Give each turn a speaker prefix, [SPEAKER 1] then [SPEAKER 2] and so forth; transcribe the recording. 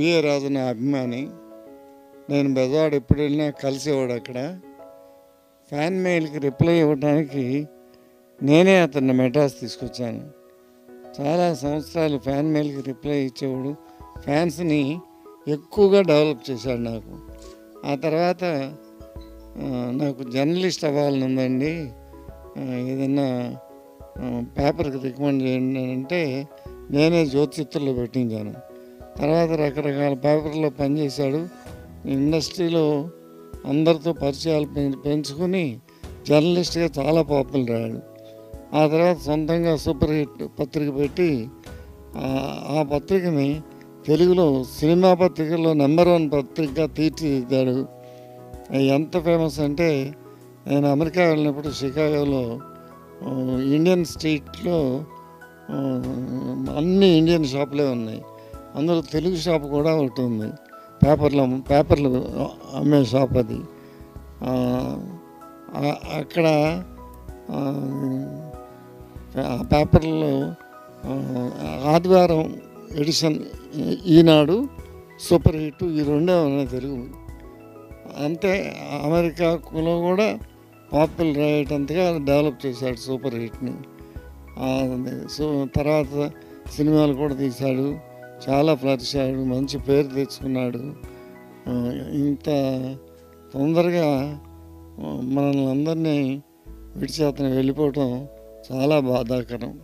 [SPEAKER 1] రాజు నా అభిమాని. నేను బెజవాడ ఎప్పుడు వెళ్ళినా కలిసేవాడు అక్కడ. ఫ్యాన్ మెయిల్కి రిప్లై ఇవ్వడానికి నేనే అతన్ని మెడ్రాస్ తీసుకొచ్చాను. చాలా సంవత్సరాలు ఫ్యాన్ మెయిల్కి రిప్లై ఇచ్చేవాడు. ఫ్యాన్స్ని ఎక్కువగా డెవలప్ చేశాడు నాకు. ఆ తర్వాత నాకు జర్నలిస్ట్ అవ్వాలని ఉందండి. ఏదన్నా పేపర్కి రికమెండ్ చేయండి అంటే నేనే జ్యోతిచిత్రలో పెట్టించాను. తర్వాత రకరకాల పేపర్లో పనిచేశాడు. ఇండస్ట్రీలో అందరితో పరిచయాలు పెంచుకుని జర్నలిస్ట్గా చాలా పాపులర్ అయ్యాడు. ఆ తర్వాత సొంతంగా సూపర్ హిట్ పత్రిక పెట్టి ఆ- పత్రికని తెలుగులో సినిమా పత్రికల్లో నెంబర్ వన్ పత్రికగా తీర్చిదిద్దాడు. ఎంత ఫేమస్ అంటే నేను అమెరికా వెళ్ళినప్పుడు షికాగోలో ఇండియన్ స్ట్రీట్లో అన్ని ఇండియన్ షాపులే ఉన్నాయి. అందులో తెలుగు షాప్ కూడా ఒకటి ఉంది పేపర్లు పేపర్లు అమ్మే షాప్ అది. అక్కడ పేపర్లో ఆదివారం ఎడిషన్ ఈనాడు సూపర్ హిట్ ఈ రెండే ఉన్నాయి తెలుగు. అంతే అమెరికాలో కూడా పాపులర్ అయ్యేటంతగా డెవలప్ చేశాడు సూపర్ హిట్ని. సో తర్వాత సినిమాలు కూడా తీశాడు. చాలా ఫ్లరిష్ మంచి పేరు తెచ్చుకున్నాడు. ఇంత తొందరగా మనల్ని అందరినీ విడిచి అతను వెళ్ళిపోవటం చాలా బాధాకరం.